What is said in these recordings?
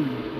Hmm.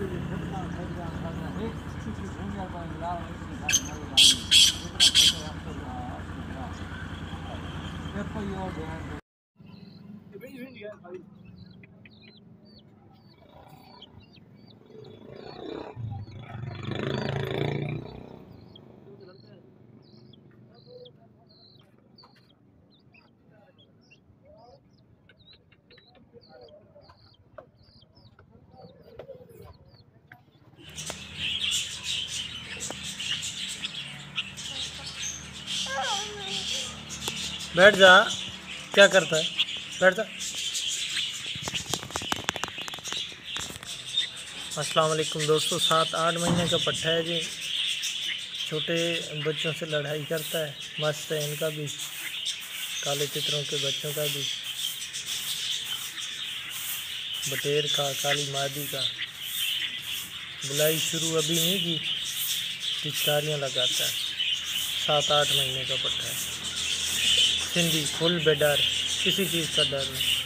やっぱりよ、बैठ जा। क्या करता है? बैठ जा। अस्सलाम वालेकुम दोस्तों, सात आठ महीने का पट्टा है जी। छोटे बच्चों से लड़ाई करता है। मस्त है इनका भी, काले चित्रों के बच्चों का भी। बटेर का, काली मादी का। बुलाई शुरू अभी नहीं की, पिचकारियाँ लगाता है। सात आठ महीने का पट्टा है। सिंधी फुल बेडर किसी चीज़ का डर नहीं।